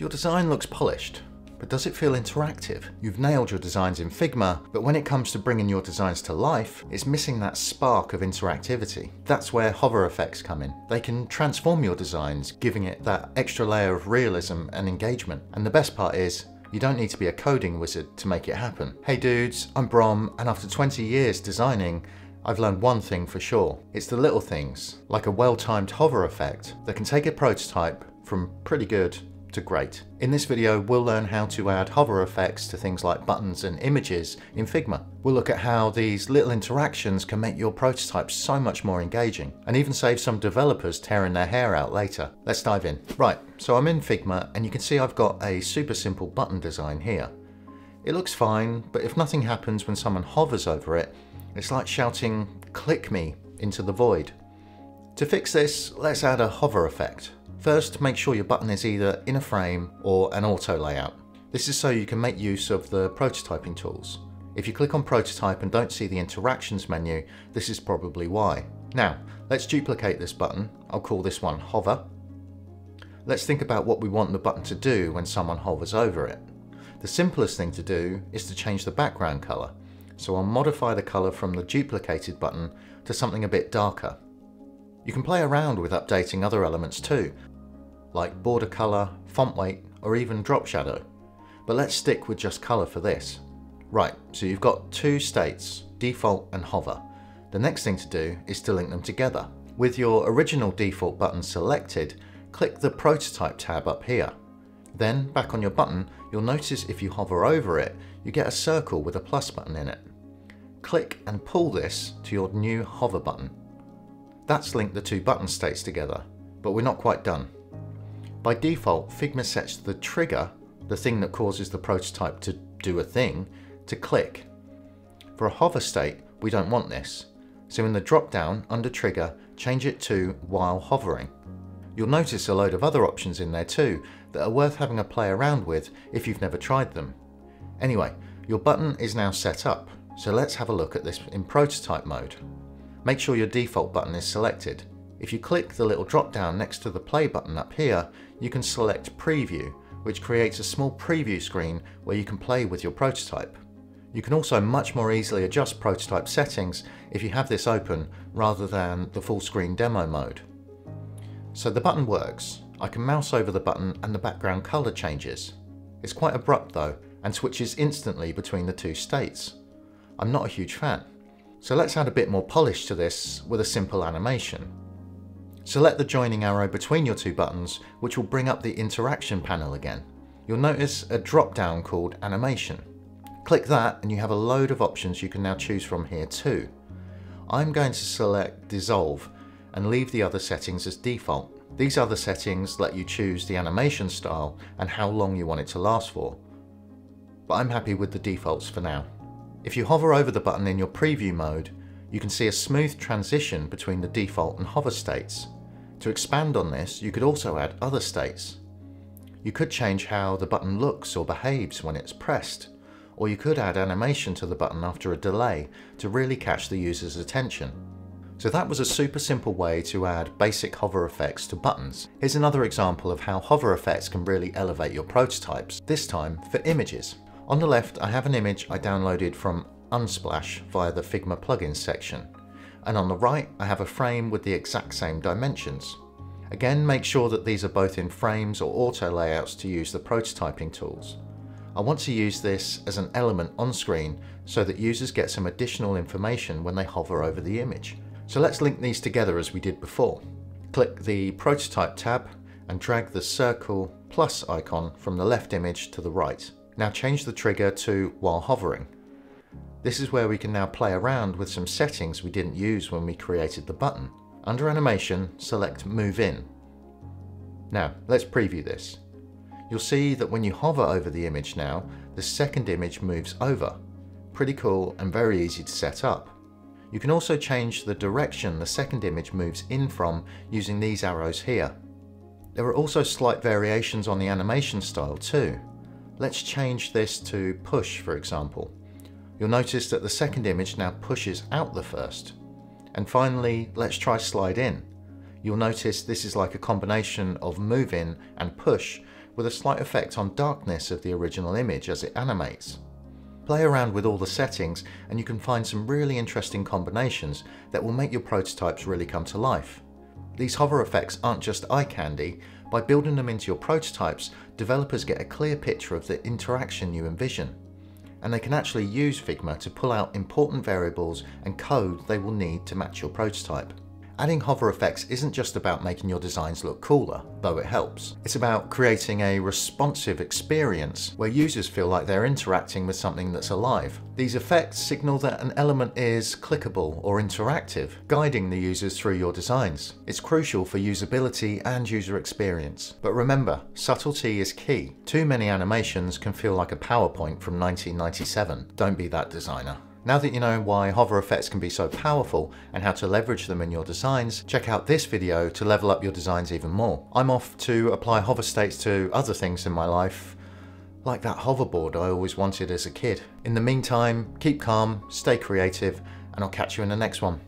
Your design looks polished, but does it feel interactive? You've nailed your designs in Figma, but when it comes to bringing your designs to life, it's missing that spark of interactivity. That's where hover effects come in. They can transform your designs, giving it that extra layer of realism and engagement. And the best part is, you don't need to be a coding wizard to make it happen. Hey dudes, I'm Brom, and after 20 years designing, I've learned one thing for sure. It's the little things, like a well-timed hover effect, that can take a prototype from pretty good to great. In this video, we'll learn how to add hover effects to things like buttons and images in Figma. We'll look at how these little interactions can make your prototypes so much more engaging, and even save some developers tearing their hair out later. Let's dive in. Right, so I'm in Figma, and you can see I've got a super simple button design here. It looks fine, but if nothing happens when someone hovers over it, it's like shouting, click me, into the void. To fix this, let's add a hover effect. First, make sure your button is either in a frame or an auto layout. This is so you can make use of the prototyping tools. If you click on prototype and don't see the interactions menu, this is probably why. Now, let's duplicate this button. I'll call this one hover. Let's think about what we want the button to do when someone hovers over it. The simplest thing to do is to change the background color. So I'll modify the color from the duplicated button to something a bit darker. You can play around with updating other elements too, like border color, font weight, or even drop shadow. But let's stick with just color for this. Right, so you've got two states, default and hover. The next thing to do is to link them together. With your original default button selected, click the prototype tab up here. Then, back on your button, you'll notice if you hover over it, you get a circle with a plus button in it. Click and pull this to your new hover button. That's linked the two button states together, but we're not quite done. By default, Figma sets the trigger, the thing that causes the prototype to do a thing, to click. For a hover state, we don't want this, so in the drop-down under trigger, change it to while hovering. You'll notice a load of other options in there too that are worth having a play around with if you've never tried them. Anyway, your button is now set up, so let's have a look at this in prototype mode. Make sure your default button is selected. If you click the little drop down next to the play button up here, you can select Preview, which creates a small preview screen where you can play with your prototype. You can also much more easily adjust prototype settings if you have this open rather than the full screen demo mode. So the button works. I can mouse over the button and the background colour changes. It's quite abrupt though and switches instantly between the two states. I'm not a huge fan. So let's add a bit more polish to this with a simple animation. Select the joining arrow between your two buttons, which will bring up the interaction panel again. You'll notice a drop down called animation. Click that and you have a load of options you can now choose from here too. I'm going to select dissolve and leave the other settings as default. These other settings let you choose the animation style and how long you want it to last for. But I'm happy with the defaults for now. If you hover over the button in your preview mode, you can see a smooth transition between the default and hover states. To expand on this, you could also add other states. You could change how the button looks or behaves when it's pressed, or you could add animation to the button after a delay to really catch the user's attention. So that was a super simple way to add basic hover effects to buttons. Here's another example of how hover effects can really elevate your prototypes, this time for images. On the left I have an image I downloaded from Unsplash via the Figma plugins section. And on the right, I have a frame with the exact same dimensions. Again, make sure that these are both in frames or auto layouts to use the prototyping tools. I want to use this as an element on screen so that users get some additional information when they hover over the image. So let's link these together as we did before. Click the prototype tab and drag the circle plus icon from the left image to the right. Now change the trigger to while hovering. This is where we can now play around with some settings we didn't use when we created the button. Under animation, select move in. Now, let's preview this. You'll see that when you hover over the image now, the second image moves over. Pretty cool and very easy to set up. You can also change the direction the second image moves in from using these arrows here. There are also slight variations on the animation style too. Let's change this to push for example. You'll notice that the second image now pushes out the first. And finally, let's try slide in. You'll notice this is like a combination of move in and push with a slight effect on darkness of the original image as it animates. Play around with all the settings and you can find some really interesting combinations that will make your prototypes really come to life. These hover effects aren't just eye candy, by building them into your prototypes, developers get a clear picture of the interaction you envision. And they can actually use Figma to pull out important variables and code they will need to match your prototype. Adding hover effects isn't just about making your designs look cooler, though it helps. It's about creating a responsive experience where users feel like they're interacting with something that's alive. These effects signal that an element is clickable or interactive, guiding the users through your designs. It's crucial for usability and user experience. But remember, subtlety is key. Too many animations can feel like a PowerPoint from 1997. Don't be that designer. Now that you know why hover effects can be so powerful and how to leverage them in your designs, check out this video to level up your designs even more. I'm off to apply hover states to other things in my life, like that hoverboard I always wanted as a kid. In the meantime, keep calm, stay creative, and I'll catch you in the next one.